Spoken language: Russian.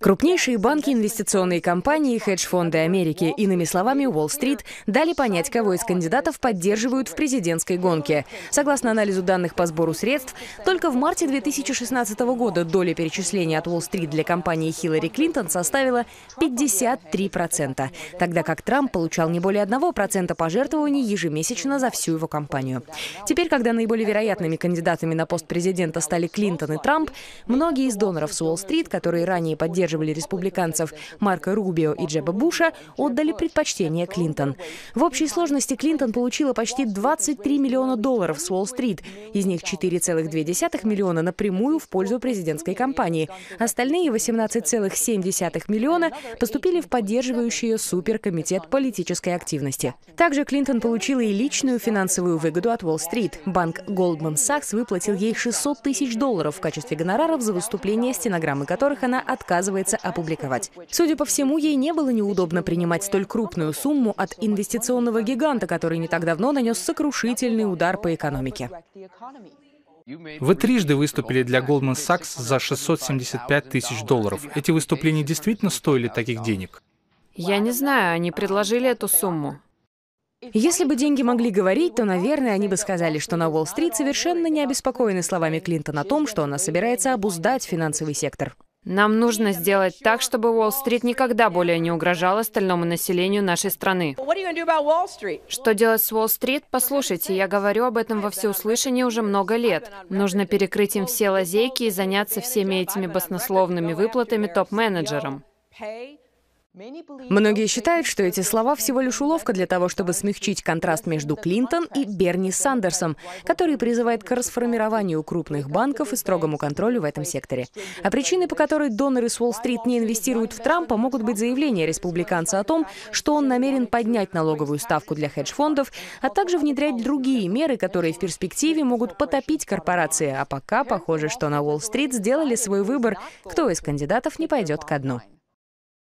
Крупнейшие банки, инвестиционные компании, хедж-фонды Америки, иными словами, Уолл-стрит, дали понять, кого из кандидатов поддерживают в президентской гонке. Согласно анализу данных по сбору средств, только в марте 2016 года доля перечислений от Уолл-стрит для компании Хиллари Клинтон составила 53%, тогда как Трамп получал не более 1% пожертвований ежемесячно за всю его кампанию. Теперь, когда наиболее вероятными кандидатами на пост президента стали Клинтон и Трамп, многие из доноров с Уолл-стрит, которые ранее поддерживали республиканцев Марка Рубио и Джеба Буша, отдали предпочтение Клинтон. В общей сложности Клинтон получила почти 23 миллиона долларов с Уолл-стрит, из них 4,2 миллиона напрямую в пользу президентской кампании. Остальные 18,7 миллиона поступили в поддерживающий ее суперкомитет политической активности. Также Клинтон получила и личную финансовую выгоду от Уолл-стрит. Банк Goldman Sachs выплатил ей 600 тысяч долларов в качестве гонораров за выступления, стенограммы которых она отказывается опубликовать. Судя по всему, ей не было неудобно принимать столь крупную сумму от инвестиционного гиганта, который не так давно нанес сокрушительный удар по экономике. Вы трижды выступили для Goldman Sachs за 675 тысяч долларов. Эти выступления действительно стоили таких денег? Я не знаю, они предложили эту сумму. Если бы деньги могли говорить, то, наверное, они бы сказали, что на Уолл-стрит совершенно не обеспокоены словами Клинтона о том, что она собирается обуздать финансовый сектор. Нам нужно сделать так, чтобы Уолл-стрит никогда более не угрожал остальному населению нашей страны. Что делать с Уолл-стрит? Послушайте, я говорю об этом во всеуслышание уже много лет. Нужно перекрыть им все лазейки и заняться всеми этими баснословными выплатами топ-менеджерам. Многие считают, что эти слова всего лишь уловка для того, чтобы смягчить контраст между Клинтон и Берни Сандерсом, который призывает к расформированию крупных банков и строгому контролю в этом секторе. А причиной, по которой доноры с Уолл-стрит не инвестируют в Трампа, могут быть заявления республиканца о том, что он намерен поднять налоговую ставку для хедж-фондов, а также внедрять другие меры, которые в перспективе могут потопить корпорации. А пока похоже, что на Уолл-стрит сделали свой выбор, кто из кандидатов не пойдет ко дну.